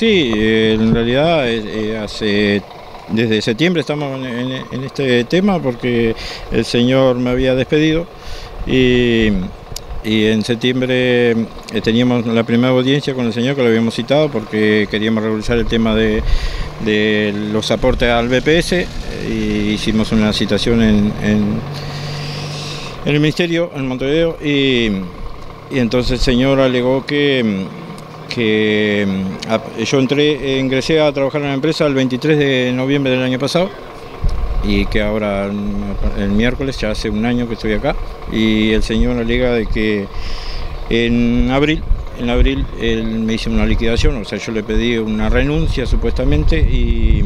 sí, eh, en realidad eh, eh, hace desde septiembre estamos en, este tema porque el señor me había despedido y, en septiembre teníamos la primera audiencia con el señor que lo habíamos citado porque queríamos regularizar el tema de, los aportes al BPS y hicimos una citación en, en, el ministerio en Montevideo y, y entonces el señor alegó que que mm, yo entré, ingresé a trabajar en la empresa el 23 de noviembre del año pasado y que ahora mm, el miércoles, ya hace un año que estoy acá, y el señor alega de que en abril, en abril él me hizo una liquidación, o sea, yo le pedí una renuncia supuestamente y,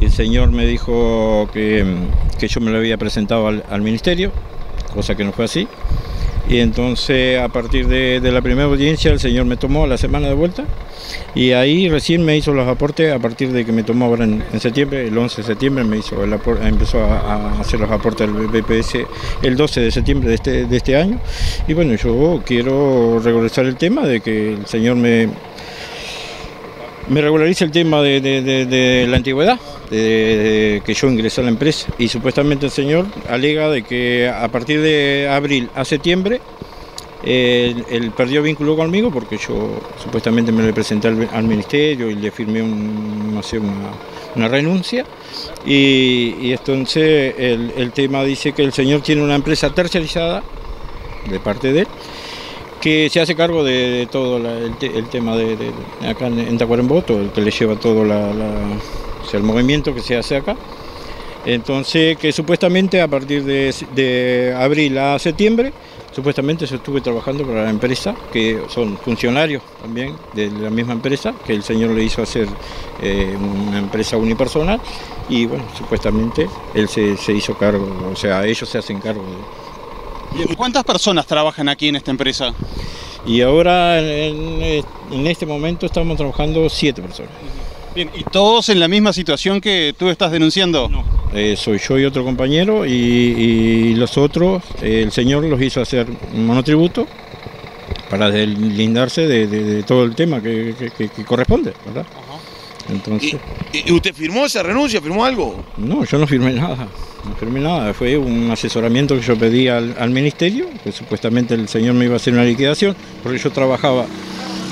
y el señor me dijo que, que, yo me lo había presentado al ministerio, cosa que no fue así. Y entonces a partir de, de, la primera audiencia el señor me tomó la semana de vuelta. Y ahí recién me hizo los aportes a partir de que me tomó ahora en, en septiembre, el 11 de septiembre me hizo el aporte, empezó a, a, hacer los aportes del BPS el 12 de septiembre de este, de este año. Y bueno yo quiero regularizar el tema de que el señor me, me regularice el tema de, la antigüedad, de, que yo ingresé a la empresa. Y supuestamente el señor alega de que a partir de abril a septiembre él, perdió vínculo conmigo porque yo supuestamente me le presenté al, al ministerio y le firmé una, renuncia. Y, entonces el, el tema dice que el señor tiene una empresa terciarizada de parte de él que se hace cargo de, de todo la, el, te, el, tema de, de, acá en, en Tacuarembó, el que le lleva todo la, la, o sea, el movimiento que se hace acá. Entonces, que supuestamente a partir de, de, abril a septiembre, supuestamente yo estuve trabajando para la empresa, que son funcionarios también de la misma empresa, que el señor le hizo hacer eh, una empresa unipersonal, y bueno, supuestamente él se, se hizo cargo, o sea, ellos se hacen cargo de ¿Cuántas personas trabajan aquí en esta empresa? Y ahora en, en este momento estamos trabajando siete personas. Bien, ¿y todos en la misma situación que tú estás denunciando? No, eh, soy yo y otro compañero y, y los otros, eh, el señor los hizo hacer un monotributo para deslindarse de, de, de todo el tema que, que, que corresponde, ¿verdad? Ajá. Entonces... ¿Y, ¿Y usted firmó esa renuncia? ¿Firmó algo? No, yo no firmé nada no firmé nada, fue un asesoramiento que yo pedí al, al, ministerio, que supuestamente el señor me iba a hacer una liquidación, porque yo trabajaba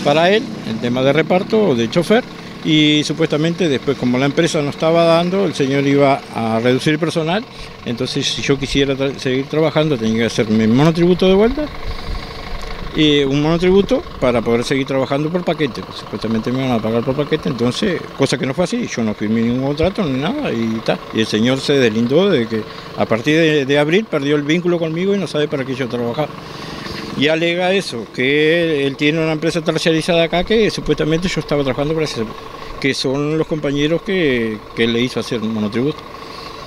para él, en tema de reparto, de chofer, y supuestamente después como la empresa no estaba dando, el señor iba a reducir el personal, entonces si yo quisiera seguir trabajando tenía que hacer mi monotributo de vuelta, y un monotributo para poder seguir trabajando por paquete. Pues, supuestamente me van a pagar por paquete, entonces, cosa que no fue así, yo no firmé ningún contrato ni nada y tal. Y el señor se deslindó de que a partir de, de, abril perdió el vínculo conmigo y no sabe para qué yo trabajaba. Y alega eso, que él tiene una empresa terciarizada acá que supuestamente yo estaba trabajando para ese, que son los compañeros que, que le hizo hacer un monotributo.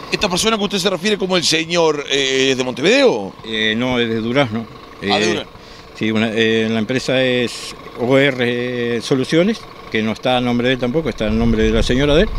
¿Esta persona que usted se refiere como el señor eh, de Montevideo? Eh, no, es de Durazno. Ah, de Durazno. Sí, eh, la empresa es OR Soluciones, que no está a nombre de él tampoco, está a nombre de la señora de él.